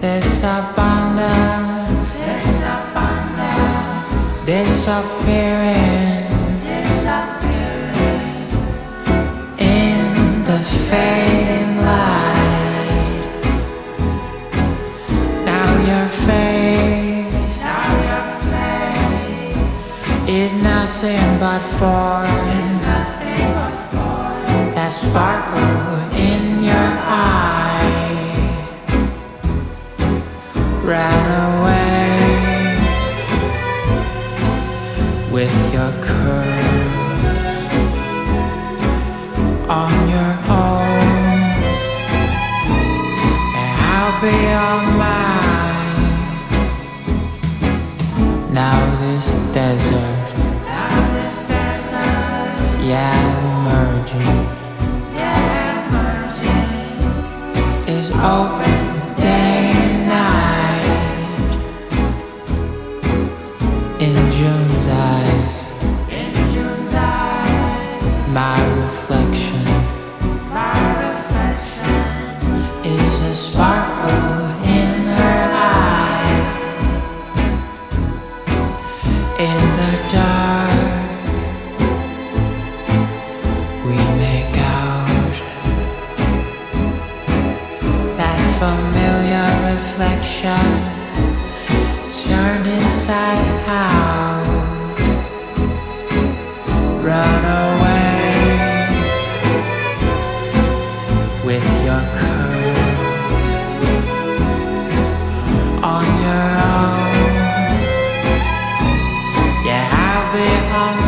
This abundance, this abundance, disappearing disappearing in the fading light. Now your face now your face is nothing but form. is nothing but form Ran away with your curves on your own, and I'll be on mine. Now this desert, now this desert yeah, emerging. In June's eyes, in June's eyes. My reflection. My reflection is a sparkle in her eye. In the dark, we make out that familiar reflection Về.